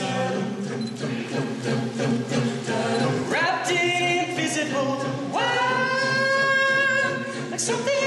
Wrapped in invisible wire, like something.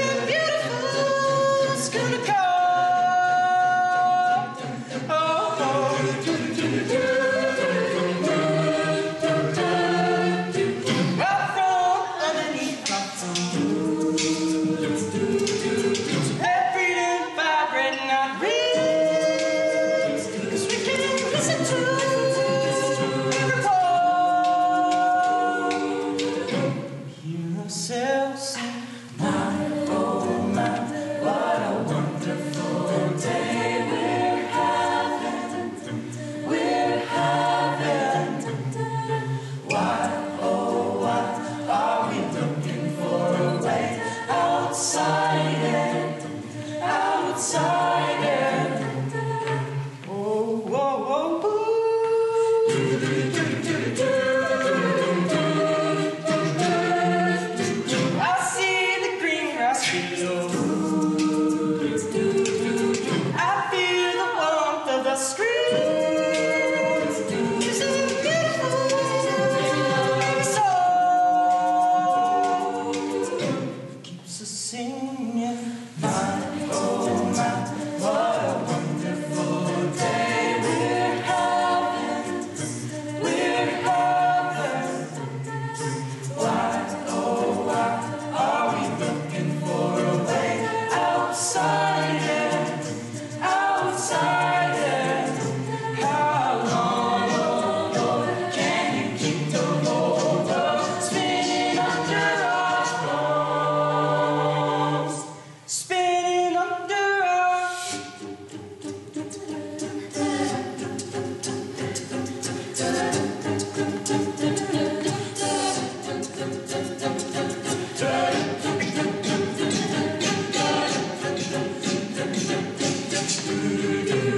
Outside